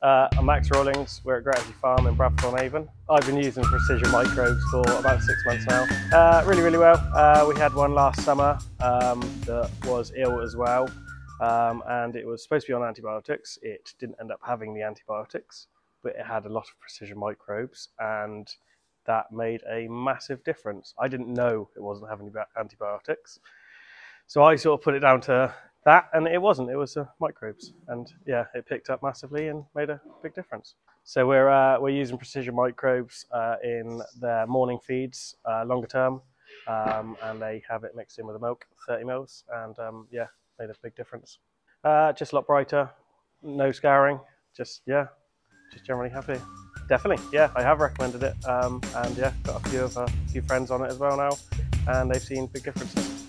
Uh, I'm Max Rawlings. We're at Grettesley Farm in Bradford on Avon. I've been using precision microbes for about six months now. Uh, really, really well. Uh, we had one last summer um, that was ill as well, um, and it was supposed to be on antibiotics. It didn't end up having the antibiotics, but it had a lot of precision microbes, and that made a massive difference. I didn't know it wasn't having antibiotics, so I sort of put it down to that, and it wasn't. It was uh, microbes, and yeah, it picked up massively and made a big difference. So we're uh, we're using precision microbes uh, in their morning feeds, uh, longer term, um, and they have it mixed in with the milk, 30 mils, and um, yeah, made a big difference. Uh, just a lot brighter, no scouring, just yeah, just generally happy. Definitely, yeah, I have recommended it, um, and yeah, got a few of a few friends on it as well now, and they've seen big differences.